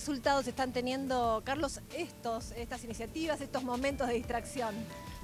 resultados están teniendo, Carlos, estos, estas iniciativas, estos momentos de distracción?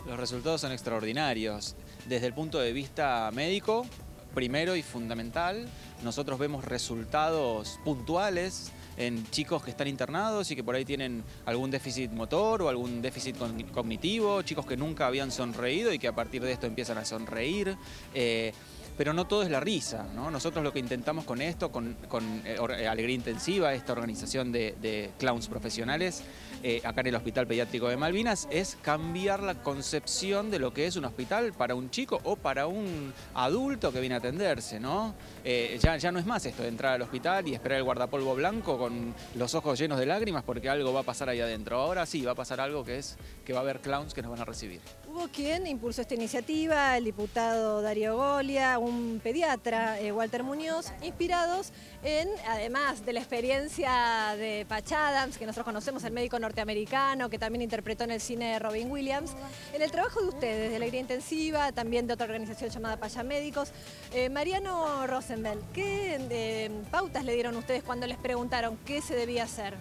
Los resultados son extraordinarios. Desde el punto de vista médico, primero y fundamental, nosotros vemos resultados puntuales en chicos que están internados y que por ahí tienen algún déficit motor o algún déficit cognitivo, chicos que nunca habían sonreído y que a partir de esto empiezan a sonreír. Eh, pero no todo es la risa. ¿no? Nosotros lo que intentamos con esto, con, eh, Alegría Intensiva, esta organización de, clowns profesionales, eh, acá en el Hospital Pediátrico de Malvinas, es cambiar la concepción de lo que es un hospital para un chico o para un adulto que viene a atenderse. ¿no? Eh, ya, ya no es más esto de entrar al hospital y esperar el guardapolvo blanco con los ojos llenos de lágrimas porque algo va a pasar ahí adentro. Ahora sí va a pasar algo que es que va a haber clowns que nos van a recibir. Hubo quien impulsó esta iniciativa, el diputado Darío Golia, un pediatra, eh, Walter Muñoz, inspirados en, además de la experiencia de Patch Adams, que nosotros conocemos, el médico norteamericano, que también interpretó en el cine Robin Williams, en el trabajo de ustedes, de la intensiva, también de otra organización llamada Paya Médicos. Eh, Mariano Rosenbel, ¿qué eh, pautas le dieron ustedes cuando les preguntaron qué se debía hacer?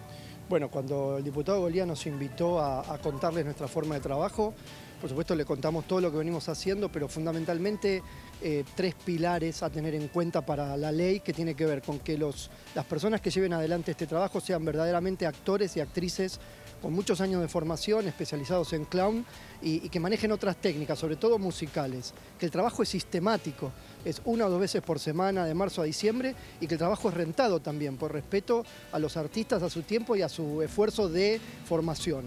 Bueno, cuando el diputado Golía nos invitó a, contarles nuestra forma de trabajo, por supuesto le contamos todo lo que venimos haciendo, pero fundamentalmente eh, tres pilares a tener en cuenta para la ley que tiene que ver con que los, las personas que lleven adelante este trabajo sean verdaderamente actores y actrices con muchos años de formación, especializados en clown y, que manejen otras técnicas, sobre todo musicales. Que el trabajo es sistemático, es una o dos veces por semana, de marzo a diciembre, y que el trabajo es rentado también, por respeto a los artistas, a su tiempo y a su esfuerzo de formación.